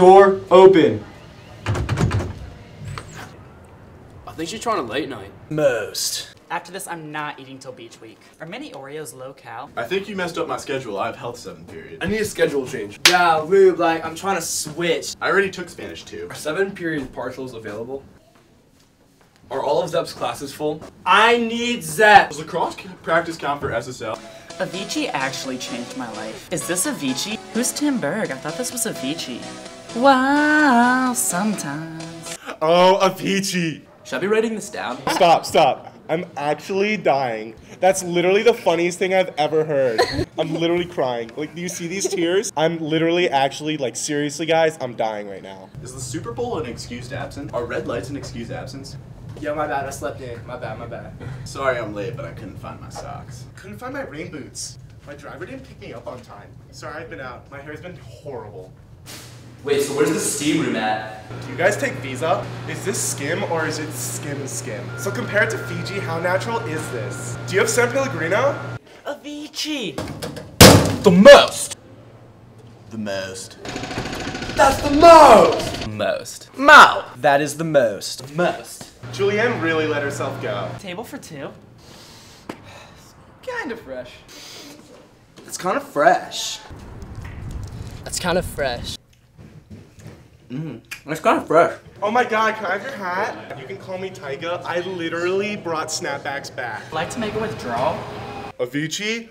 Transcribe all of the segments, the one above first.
Door open. I think she's trying to late night. Most. After this, I'm not eating till beach week. Are many Oreos low cal? I think you messed up my schedule. I have health seven period. I need a schedule change. Yeah, Lube, like, I'm trying to switch. I already took Spanish too. Are seven period partials available? Are all of Zep's classes full? I need Zep. Does lacrosse practice count for SSL? Avicii actually changed my life. Is this Avicii? Who's Tim Berg? I thought this was Avicii. Wow, sometimes. Oh, Avicii. Should I be writing this down? Stop, stop. I'm actually dying. That's literally the funniest thing I've ever heard. I'm literally crying. Like, do you see these tears? I'm literally actually, like, seriously, guys, I'm dying right now. Is the Super Bowl an excused absence? Are red lights an excused absence? Yo, my bad, I slept in. My bad, my bad. Sorry I'm late, but I couldn't find my socks. Couldn't find my rain boots. My driver didn't pick me up on time. Sorry, I've been out. My hair's been horrible. Wait, so where's the steam room at? Do you guys take Visa? Is this skim or is it skim skim? So compared to Fiji, how natural is this? Do you have San Pellegrino? A Avicii! The most. The most. That's the most. Most. Mo. That is the most. Most. Julianne really let herself go. Table for two. Kinda fresh. It's kind of fresh. That's kind of fresh. It's kind of fresh. Oh my god, can I have your hat? You can call me Tyga. I literally brought snapbacks back. Like to make a withdrawal? Avicii?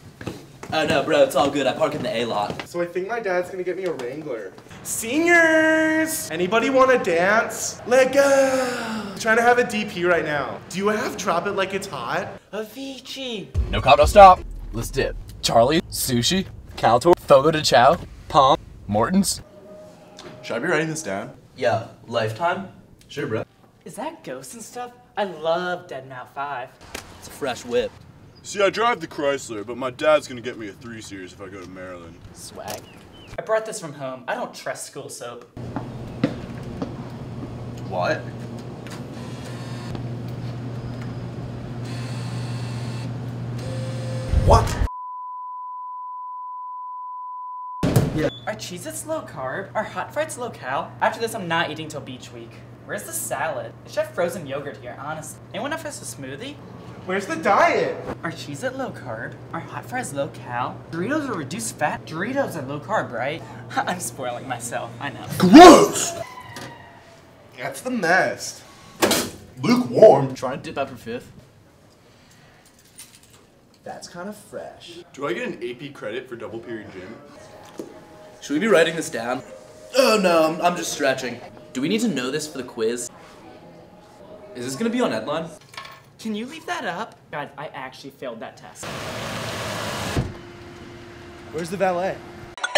Oh no, bro, it's all good. I park in the A lot. So I think my dad's gonna get me a Wrangler. Seniors! Anybody wanna dance? Let go! trying to have a DP right now. Do you have Drop It Like It's Hot? Avicii! No cop, no stop. Let's dip. Charlie, Sushi, Caltor, Fogo de Chao, Palm, Morton's. Should I be writing this down? Yeah, Lifetime. Sure, bro. Is that Ghost and stuff? I love Deadmau5. It's a fresh whip. See, I drive the Chrysler, but my dad's gonna get me a 3 Series if I go to Maryland. Swag. I brought this from home. I don't trust school soap. What? What? Are Cheez-Its low carb? Are hot fries low cal? After this, I'm not eating till beach week. Where's the salad? They should have frozen yogurt here, honestly. Anyone have us a smoothie? Where's the diet? Are Cheez-It low carb? Are hot fries low cal? Doritos are reduced fat? Doritos are low carb, right? I'm spoiling myself, I know. Gross! That's the mess. Lukewarm. Trying to dip out for fifth. That's kind of fresh. Do I get an AP credit for double period gym? Should we be writing this down? Oh no, I'm, I'm just stretching. Do we need to know this for the quiz? Is this gonna be on Edline? Can you leave that up? God, I actually failed that test. Where's the valet?